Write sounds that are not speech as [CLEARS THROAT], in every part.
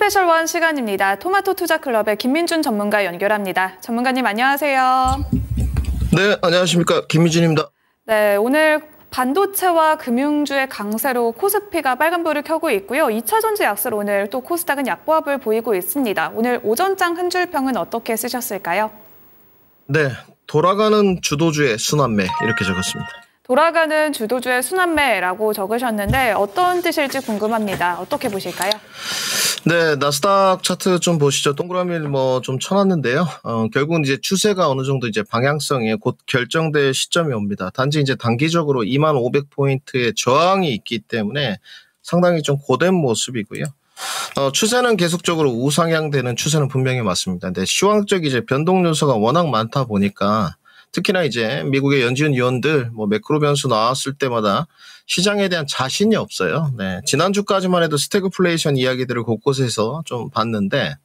스페셜 원 시간입니다. 토마토 투자 클럽의 김민준 전문가 연결합니다. 전문가님 안녕하세요. 네, 안녕하십니까. 김민준입니다. 네, 오늘 반도체와 금융주의 강세로 코스피가 빨간불을 켜고 있고요. 2차 전지 약세로 오늘 또 코스닥은 약보합을 보이고 있습니다. 오늘 오전장 한 줄평은 어떻게 쓰셨을까요? 네, 돌아가는 주도주의 순환매 이렇게 적었습니다. 돌아가는 주도주의 순환매라고 적으셨는데 어떤 뜻일지 궁금합니다. 어떻게 보실까요? 네, 나스닥 차트 좀 보시죠. 동그라미를 뭐 좀 쳐놨는데요. 어, 결국은 이제 추세가 어느 정도 이제 방향성에 곧 결정될 시점이 옵니다. 단지 이제 단기적으로 2,500포인트의 저항이 있기 때문에 상당히 좀 고된 모습이고요. 어, 추세는 계속적으로 우상향되는 추세는 분명히 맞습니다. 근데 시황적 이제 변동 요소가 워낙 많다 보니까 특히나 이제 미국의 연준 위원들 뭐 매크로 변수 나왔을 때마다 시장에 대한 자신이 없어요. 네. 지난주까지만 해도 스태그플레이션 이야기들을 곳곳에서 좀 봤는데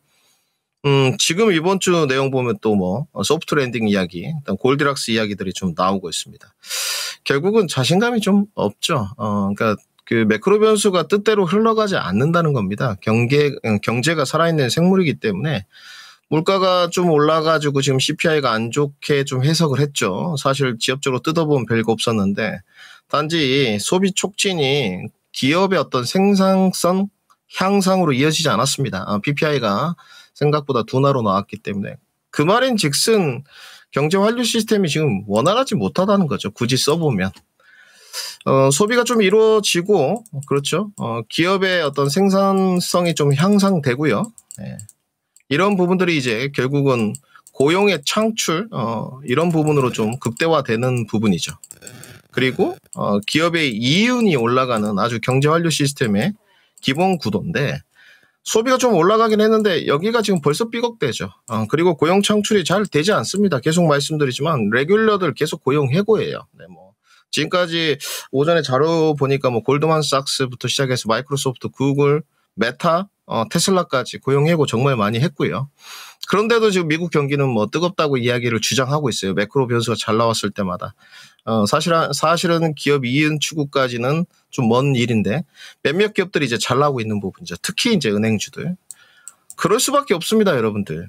음, 지금 이번 주 내용 보면 또 뭐 soft landing 이야기, 골디락스 이야기들이 좀 나오고 있습니다. 결국은 자신감이 좀 없죠. 어, 그러니까 그 매크로 변수가 뜻대로 흘러가지 않는다는 겁니다. 경계 경제가 살아있는 생물이기 때문에 물가가 좀 올라가지고 지금 CPI가 안 좋게 좀 해석을 했죠. 사실 지엽적으로 뜯어보면 별거 없었는데 단지 소비 촉진이 기업의 어떤 생산성 향상으로 이어지지 않았습니다. PPI가 아, 생각보다 둔화로 나왔기 때문에 그 말인 즉슨 경제 환류 시스템이 지금 원활하지 못하다는 거죠. 굳이 써보면. 어, 소비가 좀 이루어지고, 그렇죠. 어, 기업의 어떤 생산성이 좀 향상되고요. 네. 이런 부분들이 이제 결국은 고용의 창출 어, 이런 부분으로 좀 극대화되는 부분이죠. 그리고 어, 기업의 이윤이 올라가는 아주 경제 환류 시스템의 기본 구도인데 소비가 좀 올라가긴 했는데 여기가 지금 벌써 삐걱대죠. 어, 그리고 고용 창출이 잘 되지 않습니다. 계속 말씀드리지만 regular들 계속 고용 해고예요. 네, 뭐 지금까지 오전에 자료 보니까 뭐 골드만삭스부터 시작해서 마이크로소프트, 구글, 메타, 어, 테슬라까지 고용 해고 정말 많이 했고요. 그런데도 지금 미국 경기는 뭐 뜨겁다고 이야기를 주장하고 있어요. 매크로 변수가 잘 나왔을 때마다. 어, 사실은, 사실은 기업 이윤 추구까지는 좀 먼 일인데 몇몇 기업들이 이제 잘 나오고 있는 부분이죠. 특히 이제 은행주들. 그럴 수밖에 없습니다, 여러분들.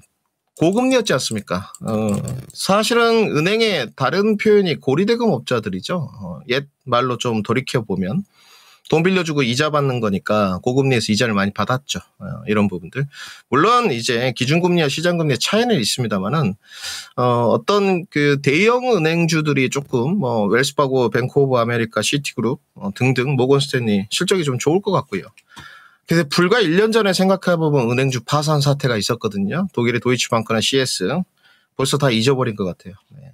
고금리였지 않습니까? 어, 사실은 은행의 다른 표현이 고리대금 업자들이죠. 어, 옛 말로 좀 돌이켜보면. 돈 빌려주고 이자 받는 거니까 고금리에서 이자를 많이 받았죠. 어, 이런 부분들. 물론 이제 기준금리와 시장금리의 차이는 있습니다만은 어, 어떤 그 대형 은행주들이 조금 뭐 웰스파고, 뱅크 오브 아메리카, 시티그룹 어, 등등 모건스탠리 실적이 좀 좋을 것 같고요. 그래서 불과 1년 전에 생각해보면 은행주 파산 사태가 있었거든요. 독일의 도이치방크나 CS 벌써 다 잊어버린 것 같아요. 네.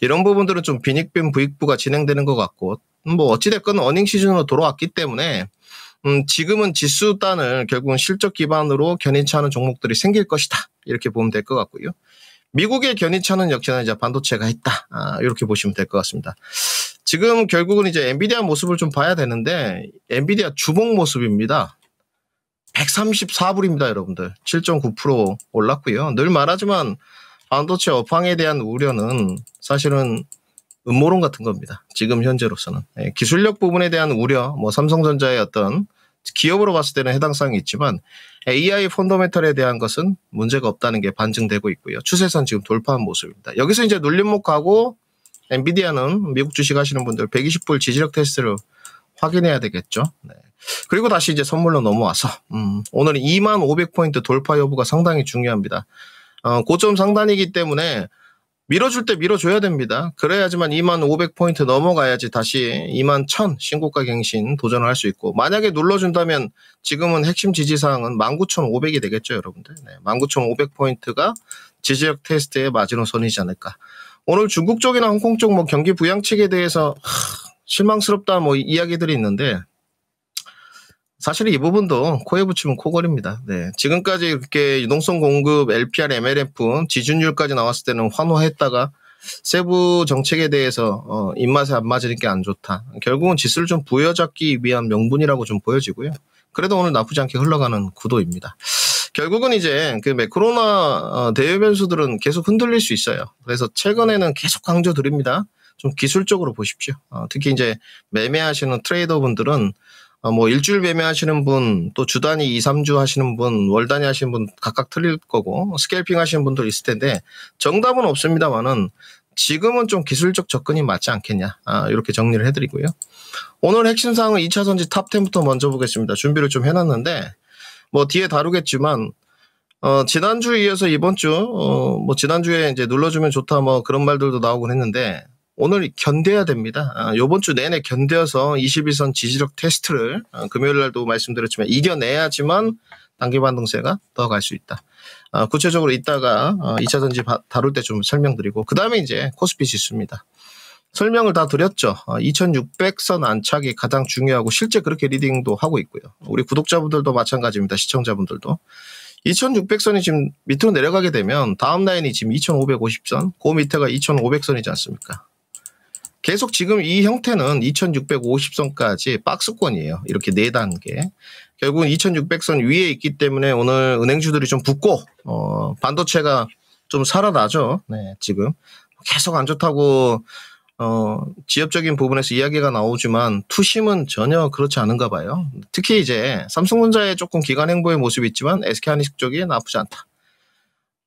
이런 부분들은 좀 빈익빈 부익부가 진행되는 것 같고 뭐 어찌됐건 earning season으로 돌아왔기 때문에 음, 지금은 지수단을 결국은 실적 기반으로 않은 종목들이 생길 것이다. 이렇게 보면 될 것 같고요. 미국의 견인차는 역시나 이제 반도체가 있다. 아, 이렇게 보시면 될 것 같습니다. 지금 결국은 이제 엔비디아 모습을 좀 봐야 되는데 엔비디아 주봉 모습입니다. 134불입니다, 여러분들. 7.9% 올랐고요. 늘 말하지만 반도체 업황에 대한 우려는 사실은 음모론 같은 겁니다. 지금 현재로서는. 예, 기술력 부분에 대한 우려, 뭐 삼성전자의 어떤 기업으로 봤을 때는 해당 사항이 있지만 AI 펀더멘털에 대한 것은 문제가 없다는 게 반증되고 있고요. 추세선 지금 돌파한 모습입니다. 여기서 이제 눌림목하고 엔비디아는 미국 주식 하시는 분들 120불 지지력 테스트를 확인해야 되겠죠. 네. 그리고 다시 이제 선물로 넘어와서 음, 오늘 2만 500포인트 돌파 여부가 상당히 중요합니다. 어, 고점 상단이기 때문에 밀어줄 때 밀어줘야 됩니다. 그래야지만 2만 500포인트 넘어가야지 다시 2만 1000 신고가 갱신 도전을 할 수 있고 만약에 눌러준다면 지금은 핵심 지지사항은 19,500이 되겠죠 여러분들. 네, 19,500포인트가 지지력 테스트의 마지노선이지 않을까. 오늘 중국 쪽이나 홍콩 쪽 뭐 경기 부양책에 대해서 하, 실망스럽다 뭐 이야기들이 있는데 사실 이 부분도 코에 붙이면 코걸입니다. 네. 지금까지 이렇게 유동성 공급, LPR, MLF, 지준율까지 나왔을 때는 환호했다가 세부 정책에 대해서 어, 입맛에 안 맞으니까 게안 좋다. 결국은 지수를 좀 부여잡기 위한 명분이라고 좀 보여지고요. 그래도 오늘 나쁘지 않게 흘러가는 구도입니다. 결국은 이제 그 매크로나 어, 대외 변수들은 계속 흔들릴 수 있어요. 그래서 최근에는 계속 강조드립니다. 좀 기술적으로 보십시오. 어, 특히 이제 매매하시는 트레이더 분들은 어, 뭐 일주일 매매하시는 분, 또 주 단위 2, 3주 하시는 분, 월 단위 하시는 분 각각 틀릴 거고 스케일핑 하시는 분들 있을 텐데 정답은 없습니다만은 지금은 좀 기술적 접근이 맞지 않겠냐. 아, 이렇게 정리를 해드리고요. 오늘 핵심 사항은 2차 전지 top 10부터 먼저 보겠습니다. 준비를 좀 해놨는데 뭐 뒤에 다루겠지만 어, 지난주에 이어서 이번 주, 어, 뭐, 지난주에 이제 눌러주면 좋다, 뭐, 그런 말들도 나오곤 했는데, 오늘 견뎌야 됩니다. 아, 요번 주 내내 견뎌서 21선 지지력 테스트를, 어, 금요일 날도 말씀드렸지만, 이겨내야지만 단기 반등세가 더 갈 수 있다. 아, 구체적으로 이따가, 어, 2차 전지 바, 다룰 때 좀 설명드리고, 그 다음에 이제 코스피 지수입니다. 설명을 다 드렸죠. 2600선 어, 안착이 가장 중요하고 실제 그렇게 리딩도 하고 있고요. 우리 구독자분들도 마찬가지입니다. 시청자분들도. 2600선이 지금 밑으로 내려가게 되면 다음 라인이 지금 2550선, 그 밑에가 2500선이지 않습니까? 계속 지금 이 형태는 2650선까지 박스권이에요. 이렇게 4단계. 결국은 2600선 위에 있기 때문에 오늘 은행주들이 좀 붙고, 어, 반도체가 좀 살아나죠. 네, 지금. 계속 안 좋다고 어, 지엽적인 부분에서 이야기가 나오지만 투심은 전혀 그렇지 않은가 봐요. 특히 이제 삼성전자의 조금 기관 행보의 모습이 있지만 SK하이닉스 쪽이 나쁘지 않다.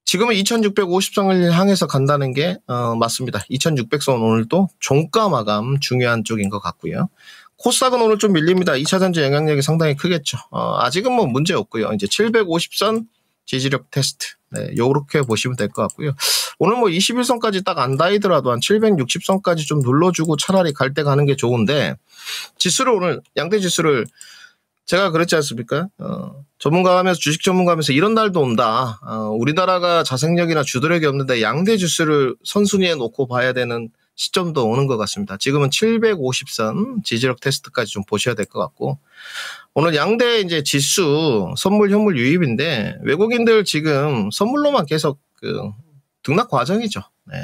지금은 2650선을 향해서 간다는 게 어, 맞습니다. 2600선 오늘도 종가 마감 중요한 쪽인 것 같고요. 코스닥은 오늘 좀 밀립니다. 2차 전지 영향력이 상당히 크겠죠. 어, 아직은 뭐 문제 없고요. 이제 750선 지지력 테스트. 네, 요렇게 보시면 될 것 같고요. 오늘 뭐 21선까지 딱 안 닿이더라도 한 760선까지 좀 눌러주고 차라리 갈 때 가는 게 좋은데 지수를 오늘 양대 지수를 제가 그랬지 않습니까? 어, 전문가 하면서 주식 전문가 하면서 이런 날도 온다. 어, 우리나라가 자생력이나 주도력이 없는데 양대 지수를 선순위에 놓고 봐야 되는 시점도 오는 것 같습니다. 지금은 750선 지지력 테스트까지 좀 보셔야 될 것 같고 오늘 양대 이제 지수 선물 현물 유입인데 외국인들 지금 선물로만 계속 그 등락 과정이죠. 네.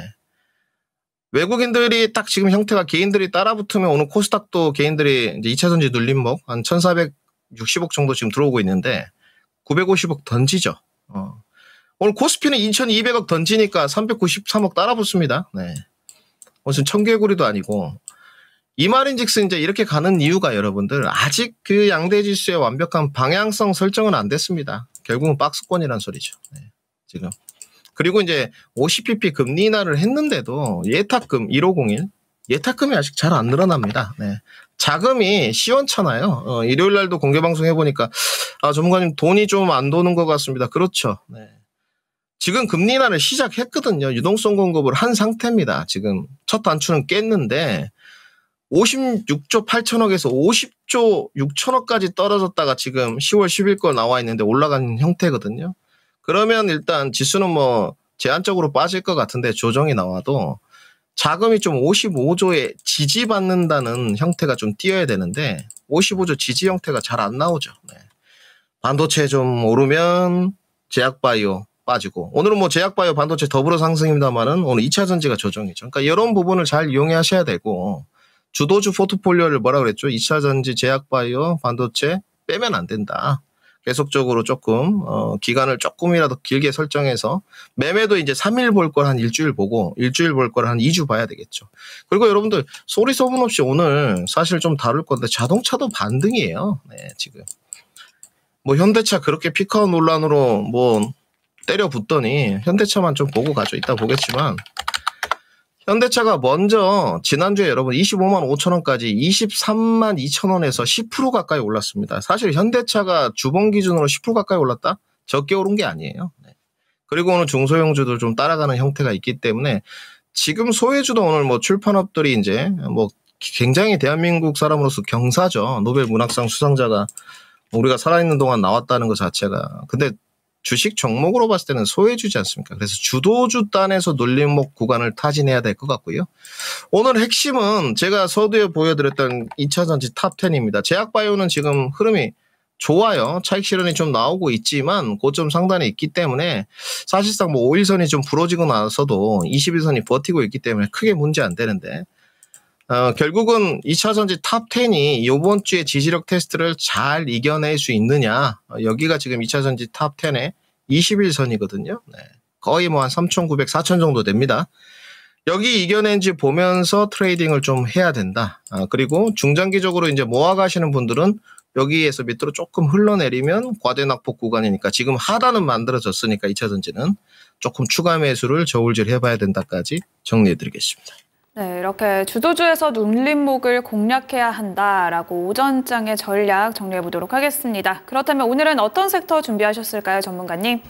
외국인들이 딱 지금 형태가 개인들이 따라붙으면 오늘 코스닥도 개인들이 이제 2차 전지 눌림목 한 1,460억 정도 지금 들어오고 있는데 950억 던지죠. 어. 오늘 코스피는 2,200억 던지니까 393억 따라 붙습니다. 네. 무슨 청개구리도 아니고 이 말인즉슨 이제 이렇게 가는 이유가 여러분들 아직 그 양대 지수의 완벽한 방향성 설정은 안 됐습니다. 결국은 박스권이란 소리죠. 네, 지금 그리고 이제 50pp 금리 인하를 했는데도 예탁금 1501 예탁금이 아직 잘 안 늘어납니다. 네. 자금이 시원찮아요. 어, 일요일 날도 공개 방송 해보니까 아 전문가님 돈이 좀 안 도는 것 같습니다. 그렇죠. 네. 지금 금리 인하를 시작했거든요. 유동성 공급을 한 상태입니다. 지금 첫 단추는 깼는데 56조 8천억에서 50조 6천억까지 떨어졌다가 지금 10월 10일 거 나와 있는데 올라간 형태거든요. 그러면 일단 지수는 뭐 제한적으로 빠질 것 같은데 조정이 나와도 자금이 좀 55조에 지지받는다는 형태가 좀 띄어야 되는데 55조 지지 형태가 잘 안 나오죠. 네. 반도체 좀 오르면 제약바이오 빠지고 오늘은 뭐 제약바이오 반도체 더불어 상승입니다만은 오늘 2차 전지가 조정이죠. 그러니까 이런 부분을 잘 이용하셔야 되고 주도주 포트폴리오를 뭐라 그랬죠? 2차 전지, 제약바이오, 반도체 빼면 안 된다. 계속적으로 조금 어, 기간을 조금이라도 길게 설정해서 매매도 이제 3일 볼 걸 한 일주일 보고 일주일 볼 걸 한 2주 봐야 되겠죠. 그리고 여러분들 소리 소문 없이 오늘 사실 좀 다룰 건데 자동차도 반등이에요. 네, 지금. 뭐 현대차 그렇게 피카운 논란으로 뭐 때려 붙더니 현대차만 좀 보고 가죠. 이따 보겠지만 현대차가 먼저 지난주에 여러분 25만 5천 원까지 23만 2천 원에서 10% 가까이 올랐습니다. 사실 현대차가 주봉 기준으로 10% 가까이 올랐다? 적게 오른 게 아니에요. 네. 그리고 오늘 중소형주들 좀 따라가는 형태가 있기 때문에 지금 소외주도 오늘 뭐 출판업들이 이제 뭐 굉장히 대한민국 사람으로서 경사죠. 노벨 문학상 수상자가 우리가 살아있는 동안 나왔다는 것 자체가. 근데 주식 종목으로 봤을 때는 소외주지 않습니까? 그래서 주도주 단에서 눌림목 구간을 타진해야 될 것 같고요. 오늘 핵심은 제가 서두에 보여드렸던 2차 전지 top 10입니다. 제약바이오는 지금 흐름이 좋아요. 차익 실현이 좀 나오고 있지만 고점 상단에 있기 때문에 사실상 뭐 5일선이 좀 부러지고 나서도 21선이 버티고 있기 때문에 크게 문제 안 되는데 어, 결국은 2차 전지 top 10이 이번 주에 지지력 테스트를 잘 이겨낼 수 있느냐. 어, 여기가 지금 2차 전지 top 10의 21선이거든요. 네. 거의 뭐 한 3,900, 4,000 정도 됩니다. 여기 이겨낸지 보면서 trading을 좀 해야 된다. 아, 그리고 중장기적으로 이제 모아가시는 분들은 여기에서 밑으로 조금 흘러내리면 과대낙폭 구간이니까 지금 하단은 만들어졌으니까 2차 전지는 조금 추가 매수를 저울질 해봐야 된다까지 정리해드리겠습니다. 네, 이렇게 주도주에서 눌림목을 공략해야 한다라고 오전장의 전략 정리해 보도록 하겠습니다. 그렇다면 오늘은 어떤 섹터 준비하셨을까요, 전문가님?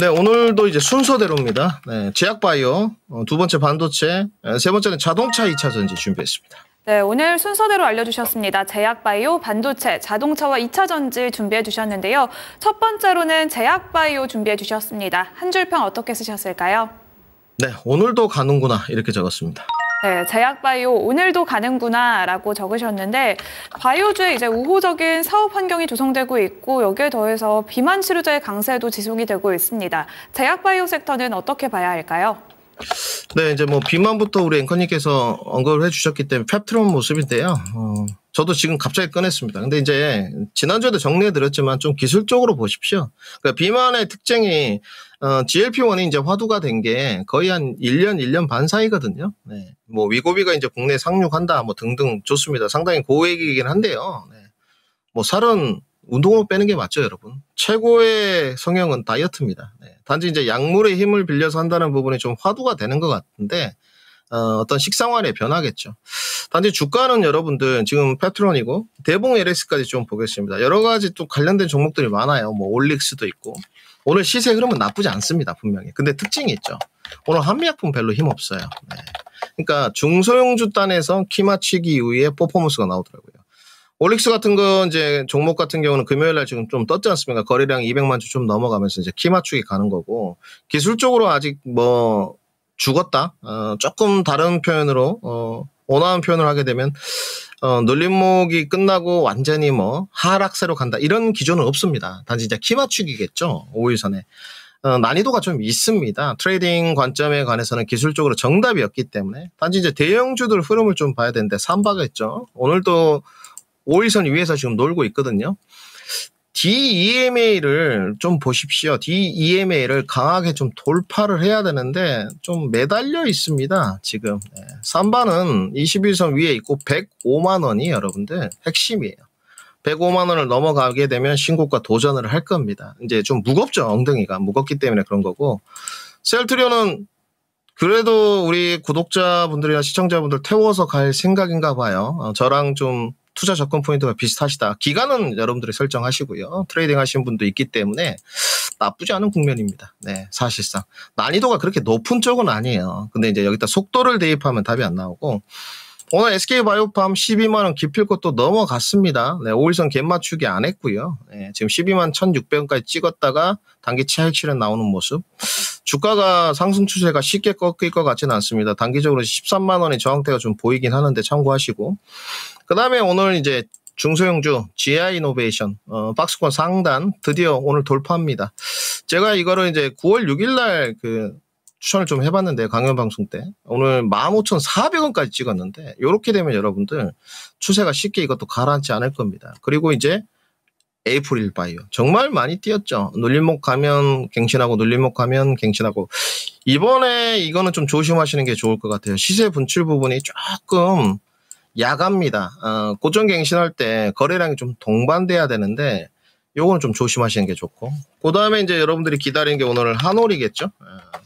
네, 오늘도 이제 순서대로입니다. 네, 제약바이오, 어, 두 번째 반도체, 세 번째는 자동차 2차 전지 준비했습니다. 네, 오늘 순서대로 알려주셨습니다. 제약바이오, 반도체, 자동차와 2차 전지 준비해 주셨는데요. 첫 번째로는 제약바이오 준비해 주셨습니다. 한 줄 평 어떻게 쓰셨을까요? 네, 오늘도 가는구나 이렇게 적었습니다. 네, 제약바이오 오늘도 가는구나라고 적으셨는데 바이오주에 이제 우호적인 사업 환경이 조성되고 있고 여기에 더해서 비만 치료제의 강세도 지속이 되고 있습니다. 제약바이오 섹터는 어떻게 봐야 할까요? 네, 이제 뭐 비만부터 우리 앵커님께서 언급을 해주셨기 때문에 펩트론 모습인데요. 어, 저도 지금 갑자기 꺼냈습니다. 근데 이제 지난주에도 정리해드렸지만 좀 기술적으로 보십시오. 그러니까 비만의 특징이 어, GLP-1이 이제 화두가 된 게 거의 한 1년, 1년 반 사이거든요. 네. 뭐 위고비가 이제 국내에 상륙한다, 뭐 등등 좋습니다. 상당히 고액이긴 한데요. 네. 뭐 살은 운동으로 빼는 게 맞죠, 여러분. 최고의 성형은 다이어트입니다. 네. 단지 이제 약물의 힘을 빌려서 한다는 부분이 좀 화두가 되는 것 같은데 어, 떤 식생활의 변화겠죠. 단지 주가는 여러분들 지금 페트론이고 대봉 LS까지 좀 보겠습니다. 여러 가지 또 관련된 종목들이 많아요. 뭐 올릭스도 있고 오늘 시세 흐름은 나쁘지 않습니다, 분명히. 근데 특징이 있죠. 오늘 한미약품 별로 힘 없어요. 네. 그러니까 중소형주 단에서 키 맞추기 이후에 퍼포먼스가 나오더라고요. 올릭스 같은 거 이제 종목 같은 경우는 금요일 날 지금 좀 떴지 않습니까? 거래량 200만 주 좀 넘어가면서 이제 키 맞추기 가는 거고 기술적으로 아직 뭐 죽었다. 어, 조금 다른 표현으로 어, 원하는 표현을 하게 되면 어, 눌림목이 끝나고 완전히 뭐 하락세로 간다 이런 기준은 없습니다. 단지 이제 키 맞추기겠죠. 5일선에. 어, 난이도가 좀 있습니다. trading 관점에 관해서는 기술적으로 정답이었기 때문에 단지 이제 대형주들 흐름을 좀 봐야 되는데 삼바겠죠. 오늘도 5일선 위에서 지금 놀고 있거든요. DEMA를 좀 보십시오. DEMA를 강하게 좀 돌파를 해야 되는데 좀 매달려 있습니다. 지금. 네. 3반은 21선 위에 있고 105만 원이 여러분들 핵심이에요. 105만 원을 넘어가게 되면 신고가 도전을 할 겁니다. 이제 좀 무겁죠. 엉덩이가. 무겁기 때문에 그런 거고. 셀트리온은 그래도 우리 구독자분들이나 시청자분들 태워서 갈 생각인가 봐요. 어, 저랑 좀 투자 접근 포인트가 비슷하시다. 기간은 여러분들이 설정하시고요. trading 하시는 분도 있기 때문에 나쁘지 않은 국면입니다. 네, 사실상. 난이도가 그렇게 높은 쪽은 아니에요. 근데 이제 여기다 속도를 대입하면 답이 안 나오고 오늘 SK 바이오팜 12만원 기필코 넘어갔습니다. 네, 5일선 갭 맞추기 안 했고요. 네, 지금 12만 1,600원까지 찍었다가 단기 차익 실현 나오는 모습. 주가가 상승 추세가 쉽게 꺾일 것 같지는 않습니다. 단기적으로 13만 원의 저항대가 좀 보이긴 하는데 참고하시고. 그 다음에 오늘 이제 중소형주 GI 이노베이션 어, 박스권 상단 드디어 오늘 돌파합니다. 제가 이거를 이제 9월 6일 날그 추천을 좀 해봤는데 강연 방송 때 오늘 15,400원까지 찍었는데 이렇게 되면 여러분들 추세가 쉽게 이것도 가라앉지 않을 겁니다. 그리고 이제 에이프릴 바이오 정말 많이 뛰었죠. 눌림목 가면 갱신하고 눌림목 가면 갱신하고 이번에 이거는 좀 조심하시는 게 좋을 것 같아요. 시세 분출 부분이 조금 약합니다. 어, 고점 갱신할 때 거래량이 좀 동반돼야 되는데 요거는 좀 조심하시는 게 좋고 그 다음에 이제 여러분들이 기다리는 게 오늘 한올이겠죠. 어.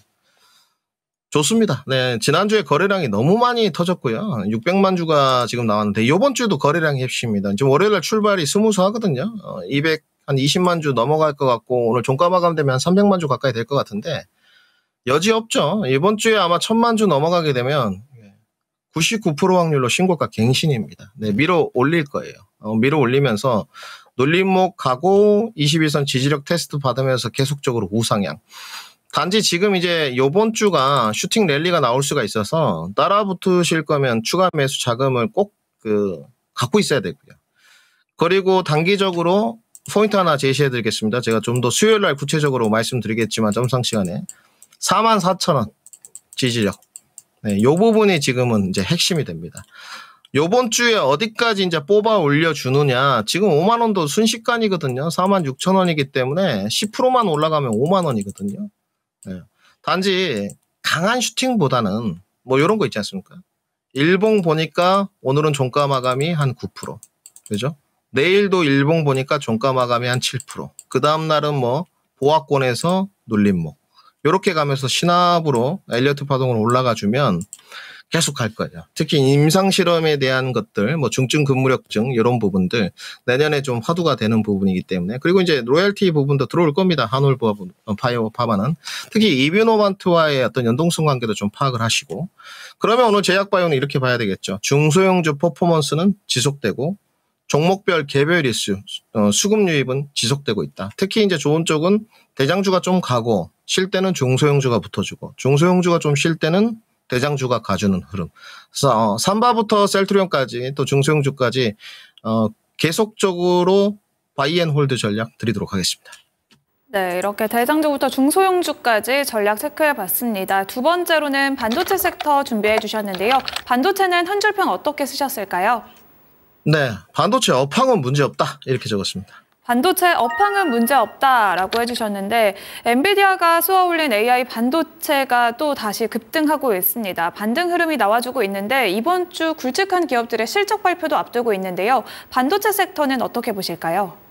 좋습니다. 네, 지난주에 거래량이 너무 많이 터졌고요. 600만 주가 지금 나왔는데 이번 주도 거래량이 핵심입니다. 지금 월요일 날 출발이 smooth 하거든요. 어, 200, 한 20만 주 넘어갈 것 같고 오늘 종가 마감되면 한 300만 주 가까이 될 것 같은데 여지 없죠. 이번 주에 아마 1000만 주 넘어가게 되면 99% 확률로 신고가 갱신입니다. 네, 밀어 올릴 거예요. 어, 밀어 올리면서 눌림목 가고 21선 지지력 테스트 받으면서 계속적으로 우상향. 단지 지금 이제 요번 주가 슈팅 랠리가 나올 수가 있어서 따라 붙으실 거면 추가 매수 자금을 꼭 그 갖고 있어야 되고요. 그리고 단기적으로 포인트 하나 제시해 드리겠습니다. 제가 좀 더 수요일 날 구체적으로 말씀드리겠지만 점상 시간에 4만 4천 원 지지력. 네, 요 부분이 지금은 이제 핵심이 됩니다. 요번 주에 어디까지 이제 뽑아 올려 주느냐. 지금 5만 원도 순식간이거든요. 4만 6천 원이기 때문에 10%만 올라가면 5만 원이거든요. 네. 단지 강한 슈팅보다는 뭐 이런 거 있지 않습니까? 일봉 보니까 오늘은 종가 마감이 한 9%. 그죠? 내일도 일봉 보니까 종가 마감이 한 7%. 그 다음 날은 뭐 보합권에서 눌림목. 요렇게 가면서 신압으로 엘리어트 파동으로 올라가 주면 계속 갈 거예요. 특히 임상 실험에 대한 것들, 뭐 중증 근무력증 이런 부분들 내년에 좀 화두가 되는 부분이기 때문에 그리고 이제 로열티 부분도 들어올 겁니다. 한올 바이오 파바는 특히 이뷰노반트와의 어떤 연동성 관계도 좀 파악을 하시고 그러면 오늘 제약바이오는 이렇게 봐야 되겠죠. 중소형주 퍼포먼스는 지속되고 종목별 개별 이슈, 어, 수급 유입은 지속되고 있다. 특히 이제 좋은 쪽은 대장주가 좀 가고 쉴 때는 중소형주가 붙어주고 중소형주가 좀 쉴 때는 대장주가 가주는 흐름. 그래서 어, 삼바부터 셀트리온까지 또 중소형주까지 어, 계속적으로 buy and hold 전략 드리도록 하겠습니다. 네, 이렇게 대장주부터 중소형주까지 전략 체크해 봤습니다. 두 번째로는 반도체 섹터 준비해 주셨는데요. 반도체는 한 줄 평 어떻게 쓰셨을까요? 네, 반도체 업황은 문제없다 이렇게 적었습니다. 반도체 업황은 문제 없다라고 해주셨는데 엔비디아가 쏘아올린 AI 반도체가 또 다시 급등하고 있습니다. 반등 흐름이 나와주고 있는데 이번 주 굵직한 기업들의 실적 발표도 앞두고 있는데요. 반도체 섹터는 어떻게 보실까요?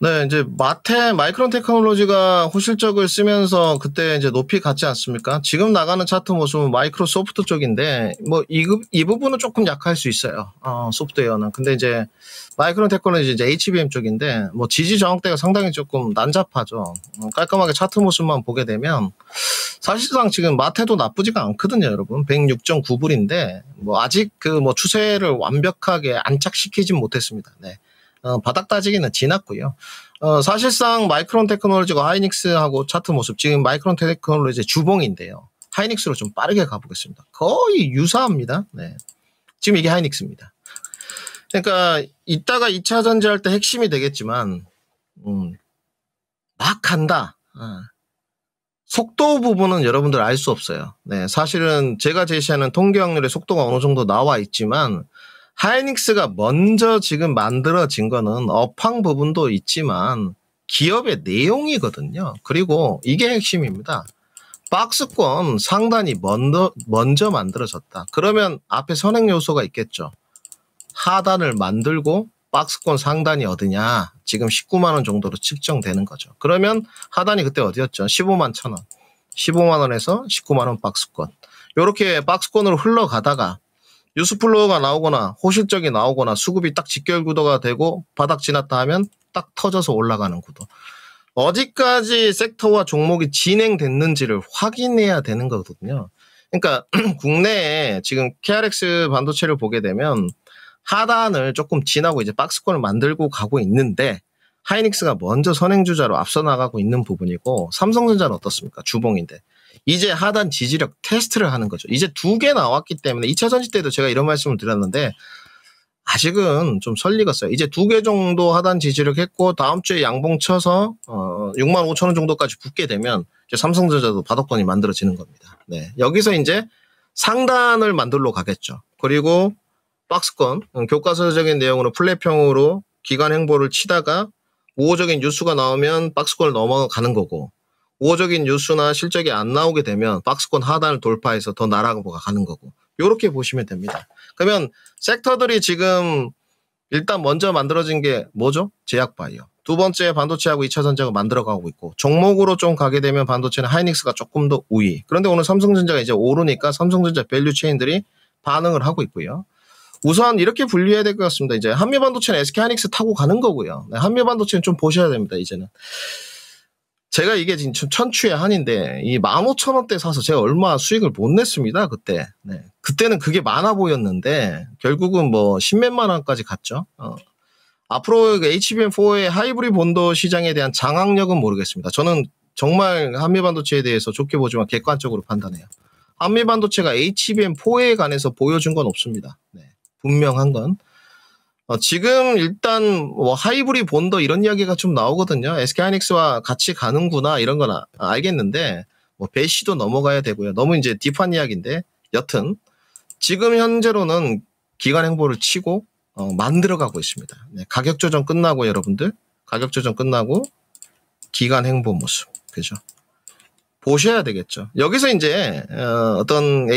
네, 이제 마테 마이크론 테크놀로지가 호실적을 쓰면서 그때 이제 높이 갔지 않습니까? 지금 나가는 차트 모습은 마이크로소프트 쪽인데 뭐이 이 부분은 조금 약할 수 있어요. 어, 소프트웨어는. 근데 이제 마이크론 테크놀로지 이제 HBM 쪽인데 뭐 지지 저항대가 상당히 조금 난잡하죠. 어, 깔끔하게 차트 모습만 보게 되면 사실상 지금 마테도 나쁘지가 않거든요, 여러분. 106.9불인데 뭐 아직 그 뭐 추세를 완벽하게 안착시키진 못했습니다. 네. 어, 바닥 다지기는 지났고요. 어, 사실상 마이크론 테크놀로지가 하이닉스하고 차트 모습 지금 마이크론 테크놀로지 주봉인데요. 하이닉스로 좀 빠르게 가보겠습니다. 거의 유사합니다. 네. 지금 이게 하이닉스입니다. 그러니까 이따가 2차 전지할 때 핵심이 되겠지만 음, 막 간다. 어. 속도 부분은 여러분들 알 수 없어요. 네, 사실은 제가 제시하는 통계 확률의 속도가 어느 정도 나와 있지만 하이닉스가 먼저 지금 만들어진 거는 업황 부분도 있지만 기업의 내용이거든요. 그리고 이게 핵심입니다. 박스권 상단이 먼저, 먼저 만들어졌다. 그러면 앞에 선행 요소가 있겠죠. 하단을 만들고 박스권 상단이 어디냐? 지금 19만 원 정도로 측정되는 거죠. 그러면 하단이 그때 어디였죠? 15만 천 원. 15만 원에서 19만 원 박스권. 요렇게 박스권으로 흘러가다가 news flow가 나오거나 호실적이 나오거나 수급이 딱 집결 구도가 되고 바닥 지났다 하면 딱 터져서 올라가는 구도. 어디까지 섹터와 종목이 진행됐는지를 확인해야 되는 거거든요. 그러니까 [CLEARS THROAT] 국내에 지금 KRX 반도체를 보게 되면 하단을 조금 지나고 이제 박스권을 만들고 가고 있는데 하이닉스가 먼저 선행주자로 앞서 나가고 있는 부분이고 삼성전자는 어떻습니까? 주봉인데 이제 하단 지지력 테스트를 하는 거죠. 이제 두 개 나왔기 때문에 2차 전지 때도 제가 이런 말씀을 드렸는데 아직은 좀 설리겠어요. 이제 두 개 정도 하단 지지력 했고 다음 주에 양봉 쳐서 어 6만 5천 원 정도까지 붙게 되면 이제 삼성전자도 바닥권이 만들어지는 겁니다. 네. 여기서 이제 상단을 만들러 가겠죠. 그리고 박스권 음, 교과서적인 내용으로 flat형으로 기간 횡보를 치다가 우호적인 뉴스가 나오면 박스권을 넘어가는 거고 우호적인 뉴스나 실적이 안 나오게 되면 박스권 하단을 돌파해서 더 날아가 가는 거고 이렇게 보시면 됩니다. 그러면 섹터들이 지금 일단 먼저 만들어진 게 뭐죠? 제약 바이오. 두 번째 반도체하고 2차 전지가 만들어가고 있고 종목으로 좀 가게 되면 반도체는 하이닉스가 조금 더 우위. 그런데 오늘 삼성전자가 이제 오르니까 삼성전자 value chain들이 반응을 하고 있고요. 우선 이렇게 분류해야 될 것 같습니다. 이제 한미 반도체는 SK 하이닉스 타고 가는 거고요. 네, 한미 반도체는 좀 보셔야 됩니다. 이제는. 제가 이게 지금 천추의 한인데 이 15,000원대 사서 제가 얼마 수익을 못 냈습니다. 그때. 네. 그때는 그게 많아 보였는데 결국은 뭐 10몇만 원까지 갔죠. 어. 앞으로 HBM4의 하이브리 본도 시장에 대한 장악력은 모르겠습니다. 저는 정말 한미 반도체에 대해서 좋게 보지만 객관적으로 판단해요. 한미 반도체가 HBM4에 관해서 보여준 건 없습니다. 네. 분명한 건. 어, 지금 일단 뭐 하이브리 본더 이런 이야기가 좀 나오거든요. SK 하이닉스와 같이 가는구나 이런 건 아, 알겠는데 뭐 배시도 넘어가야 되고요. 너무 이제 딥한 이야기인데 여튼 지금 현재로는 기간 행보를 치고 어, 만들어가고 있습니다. 네, 가격 조정 끝나고 여러분들 가격 조정 끝나고 기간 행보 모습 그죠? 보셔야 되겠죠. 여기서 이제 어, 어떤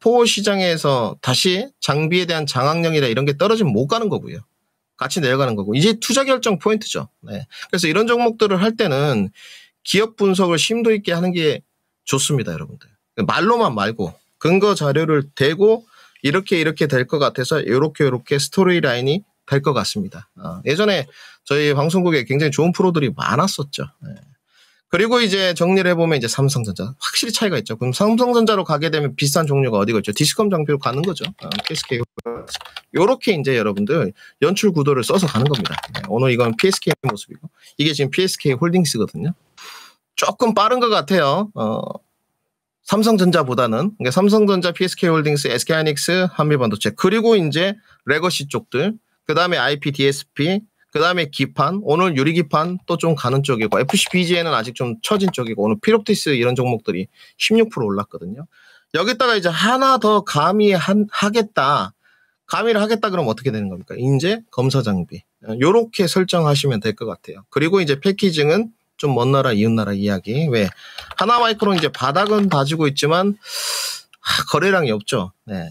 H4 시장에서 다시 장비에 대한 장악력이나 이런 게 떨어지면 못 가는 거고요. 같이 내려가는 거고 이제 투자 결정 포인트죠. 네. 그래서 이런 종목들을 할 때는 기업 분석을 심도 있게 하는 게 좋습니다, 여러분들. 말로만 말고 근거 자료를 대고 이렇게 이렇게 될 것 같아서 이렇게 이렇게 스토리 라인이 될 것 같습니다. 어, 예전에 저희 방송국에 굉장히 좋은 프로들이 많았었죠. 네. 그리고 이제 정리를 해보면 이제 삼성전자 확실히 차이가 있죠. 그럼 삼성전자로 가게 되면 비싼 종류가 어디가 있죠? 디스컴 장비로 가는 거죠. 어, PSK 요렇게 이제 여러분들 연출 구도를 써서 가는 겁니다. 네, 오늘 이건 PSK 모습이고 이게 지금 PSK 홀딩스거든요. 조금 빠른 것 같아요. 어, 삼성전자보다는 그러니까 삼성전자, PSK홀딩스, SK하이닉스, 한미반도체 그리고 이제 legacy 쪽들 그 다음에 IP, DSP 그 다음에 기판 오늘 유리 기판 또 좀 가는 쪽이고 FCBGA는 아직 좀 처진 쪽이고 오늘 필옵틱스 이런 종목들이 16% 올랐거든요. 여기다가 이제 하나 더 가미 한, 하겠다. 가미를 하겠다 그러면 어떻게 되는 겁니까? 인제 검사 장비. 요렇게 설정하시면 될 것 같아요. 그리고 이제 packaging은 좀 먼 나라 이웃 나라 이야기. 왜 하나 마이크론 이제 바닥은 다지고 있지만 하, 거래량이 없죠. 네.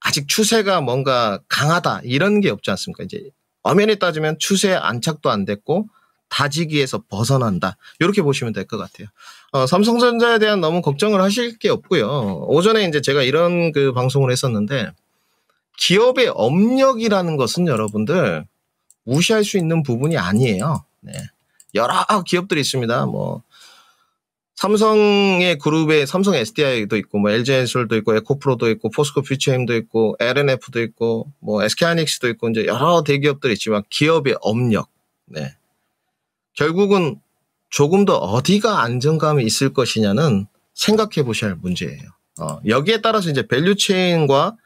아직 추세가 뭔가 강하다 이런 게 없지 않습니까? 이제 엄연히 따지면 추세 안착도 안 됐고 다지기에서 벗어난다. 이렇게 보시면 될 것 같아요. 어, 삼성전자에 대한 너무 걱정을 하실 게 없고요. 오전에 이제 제가 이런 그 방송을 했었는데 기업의 업력이라는 것은 여러분들 무시할 수 있는 부분이 아니에요. 네. 여러 기업들이 있습니다. 뭐 삼성의 그룹에 삼성 SDI도 있고 뭐 LG엔솔도 있고 에코프로도 있고 포스코 퓨처엠도 있고 L&F도 있고 뭐 SK하이닉스도 있고 이제 여러 대기업들이 있지만 기업의 업력 네. 결국은 조금 더 어디가 안정감이 있을 것이냐는 생각해 보셔야 할 문제예요. 어, 여기에 따라서 이제 value chain과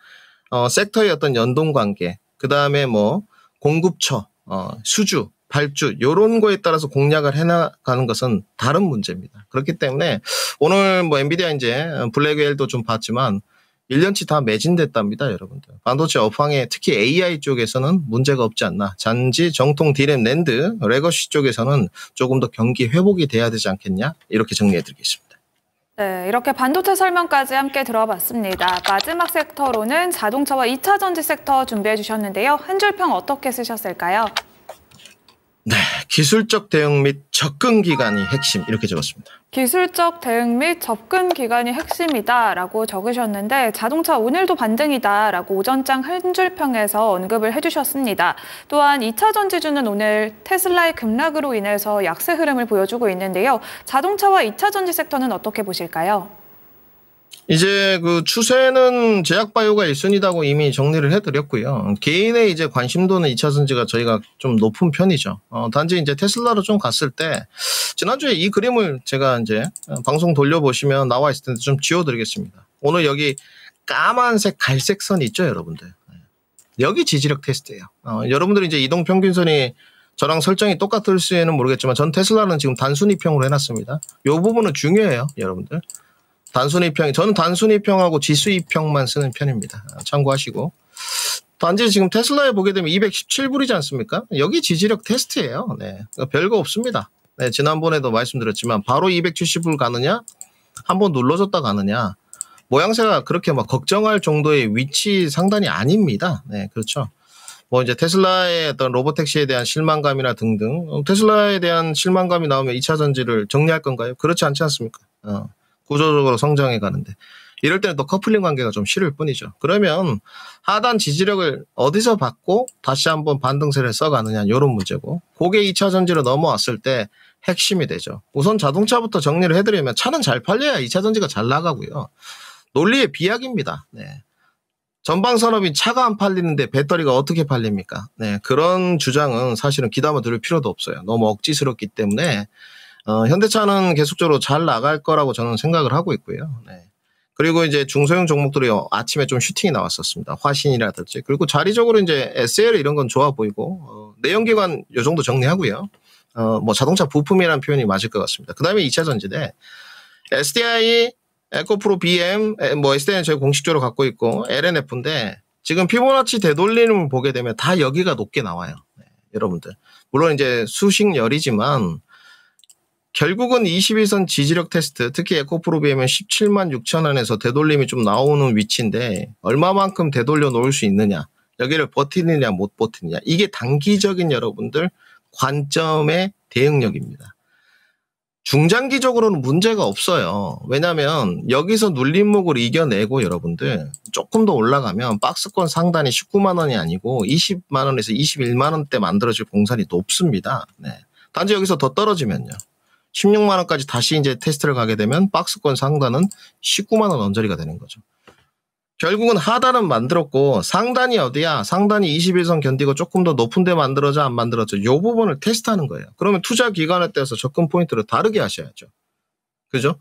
어, 섹터의 어떤 연동 관계, 그 다음에 뭐 공급처, 어, 수주 발주 요런 거에 따라서 공략을 해나가는 것은 다른 문제입니다. 그렇기 때문에 오늘 뭐 엔비디아 이제 블랙웰도 좀 봤지만 1년치 다 매진됐답니다, 여러분들. 반도체 업황에 특히 AI 쪽에서는 문제가 없지 않나. 단지, 전통 DRAM, NAND, legacy 쪽에서는 조금 더 경기 회복이 돼야 되지 않겠냐? 이렇게 정리해 드리겠습니다. 네, 이렇게 반도체 설명까지 함께 들어봤습니다. 마지막 섹터로는 자동차와 2차 전지 섹터 준비해 주셨는데요. 한 줄 평 어떻게 쓰셨을까요? 네, 기술적 대응 및 접근 기간이 핵심 이렇게 적었습니다. 기술적 대응 및 접근 기간이 핵심이다라고 적으셨는데 자동차 오늘도 반등이다라고 오전장 한 줄평에서 언급을 해주셨습니다. 또한 2차 전지주는 오늘 테슬라의 급락으로 인해서 약세 흐름을 보여주고 있는데요. 자동차와 2차 전지 섹터는 어떻게 보실까요? 이제 그 추세는 제약바이오가 1순위라고 이미 정리를 해드렸고요. 개인의 이제 관심도는 2차 전지가 저희가 좀 높은 편이죠. 어, 단지 이제 테슬라로 좀 갔을 때 지난주에 이 그림을 제가 이제 방송 돌려보시면 나와 있을 텐데 좀 지워드리겠습니다. 오늘 여기 까만색 갈색 선 있죠, 여러분들. 여기 지지력 테스트예요. 어, 여러분들이 이제 이동 평균선이 저랑 설정이 똑같을수는 모르겠지만 전 테슬라는 지금 단순히 평으로 해놨습니다. 이 부분은 중요해요, 여러분들. 단순히 평, 저는 단순히 평하고 지수이 평만 쓰는 편입니다. 참고하시고. 단지 지금 테슬라에 보게 되면 217불이지 않습니까? 여기 지지력 테스트예요. 네. 그러니까 별거 없습니다. 네, 지난번에도 말씀드렸지만 바로 270불 가느냐? 한번 눌러줬다 가느냐? 모양새가 그렇게 막 걱정할 정도의 위치 상단이 아닙니다. 네, 그렇죠. 뭐 이제 테슬라의 어떤 로보택시에 대한 실망감이나 등등 테슬라에 대한 실망감이 나오면 2차 전지를 정리할 건가요? 그렇지 않지 않습니까? 어. 구조적으로 성장해 가는데 이럴 때는 또 커플링 관계가 좀 싫을 뿐이죠. 그러면 하단 지지력을 어디서 받고 다시 한번 반등세를 써가느냐 이런 문제고 그게 2차 전지로 넘어왔을 때 핵심이 되죠. 우선 자동차부터 정리를 해드리면 차는 잘 팔려야 2차 전지가 잘 나가고요. 논리의 비약입니다. 네. 전방 산업이 차가 안 팔리는데 배터리가 어떻게 팔립니까? 네, 그런 주장은 사실은 기담아 들을 필요도 없어요. 너무 억지스럽기 때문에 어, 현대차는 계속적으로 잘 나갈 거라고 저는 생각을 하고 있고요. 네. 그리고 이제 중소형 종목들이 아침에 좀 슈팅이 나왔었습니다. 화신이라든지. 그리고 자리적으로 이제 SL 이런 건 좋아 보이고, 어, 내연기관 요 정도 정리하고요. 어, 뭐 자동차 부품이라는 표현이 맞을 것 같습니다. 그 다음에 2차 전지대. SDI, 에코프로 BM, 뭐 SDI는 저희 공식적으로 갖고 있고, LNF인데, 지금 피보나치 되돌리는 보게 되면 다 여기가 높게 나와요. 네, 여러분들. 물론 이제 수식 열이지만, 결국은 21선 지지력 테스트, 특히 에코프로비에면 17만 6천 원에서 되돌림이 좀 나오는 위치인데 얼마만큼 되돌려 놓을 수 있느냐. 여기를 버티느냐 못 버티느냐 이게 단기적인 여러분들 관점의 대응력입니다. 중장기적으로는 문제가 없어요. 왜냐하면 여기서 눌림목을 이겨내고 여러분들 조금 더 올라가면 박스권 상단이 19만 원이 아니고 20만 원에서 21만 원대 만들어질 공산이 높습니다. 네. 단지 여기서 더 떨어지면요. 16만 원까지 다시 이제 테스트를 가게 되면 박스권 상단은 19만 원 언저리가 되는 거죠. 결국은 하단은 만들었고 상단이 어디야? 상단이 21선 견디고 조금 더 높은 데 만들어져 안 만들어져? 요 부분을 테스트하는 거예요. 그러면 투자 기간에 따라서 접근 포인트를 다르게 하셔야죠. 그죠?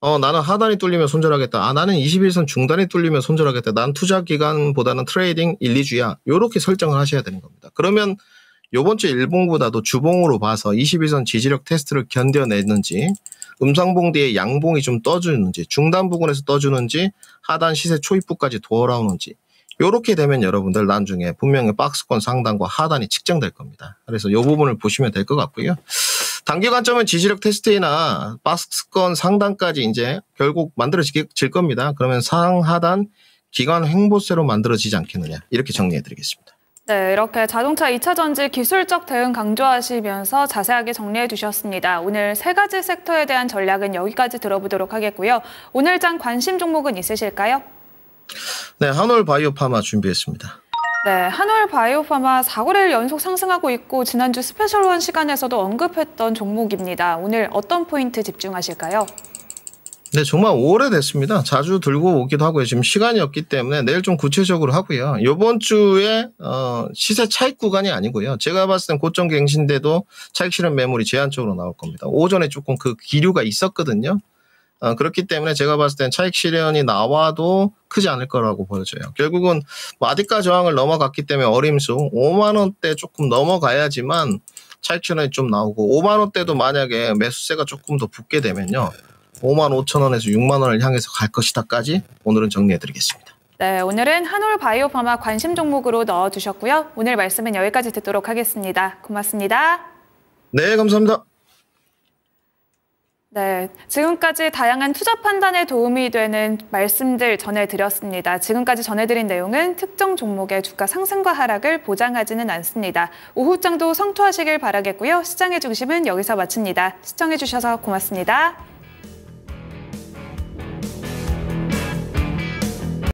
어, 나는 하단이 뚫리면 손절하겠다. 아, 나는 21선 중단이 뚫리면 손절하겠다. 난 투자 기간보다는 trading 1, 2주야. 요렇게 설정을 하셔야 되는 겁니다. 그러면 요번 주 일봉보다도 주봉으로 봐서 21선 지지력 테스트를 견뎌내는지 음상봉 뒤에 양봉이 좀 떠주는지 중단 부분에서 떠주는지 하단 시세 초입부까지 돌아오는지 요렇게 되면 여러분들 나중에 분명히 박스권 상단과 하단이 측정될 겁니다. 그래서 요 부분을 보시면 될 것 같고요. 단기 관점은 지지력 테스트나 박스권 상단까지 이제 결국 만들어질 겁니다. 그러면 상하단 기관 횡보세로 만들어지지 않겠느냐 이렇게 정리해 드리겠습니다. 네, 이렇게 자동차 2차 전지 기술적 대응 강조하시면서 자세하게 정리해 주셨습니다. 오늘 세 가지 섹터에 대한 전략은 여기까지 들어보도록 하겠고요. 오늘 장 관심 종목은 있으실까요? 네, 한올 바이오파마 준비했습니다. 네, 한올 바이오파마 4거래일 연속 상승하고 있고 지난주 스페셜 원 시간에서도 언급했던 종목입니다. 오늘 어떤 포인트 집중하실까요? 네, 정말 오래됐습니다. 자주 들고 오기도 하고요. 지금 시간이 없기 때문에 내일 좀 구체적으로 하고요. 이번 주에 어, 시세 차익 구간이 아니고요. 제가 봤을 땐 고점 갱신돼도 차익 실현 매물이 제한적으로 나올 겁니다. 오전에 조금 그 기류가 있었거든요. 어, 그렇기 때문에 제가 봤을 땐 차익 실현이 나와도 크지 않을 거라고 보여져요. 결국은 마디가 저항을 넘어갔기 때문에 어림수 5만 원대 조금 넘어가야지만 차익 실현이 좀 나오고 5만 원대도 만약에 매수세가 조금 더 붙게 되면요. 5만 5천 원에서 6만 원을 향해서 갈 것이다까지 오늘은 정리해드리겠습니다. 네, 오늘은 한올 바이오파마 관심 종목으로 넣어주셨고요. 오늘 말씀은 여기까지 듣도록 하겠습니다. 고맙습니다. 네, 감사합니다. 네, 지금까지 다양한 투자 판단에 도움이 되는 말씀들 전해드렸습니다. 지금까지 전해드린 내용은 특정 종목의 주가 상승과 하락을 보장하지는 않습니다. 오후장도 성투하시길 바라겠고요. 시장의 중심은 여기서 마칩니다. 시청해주셔서 고맙습니다.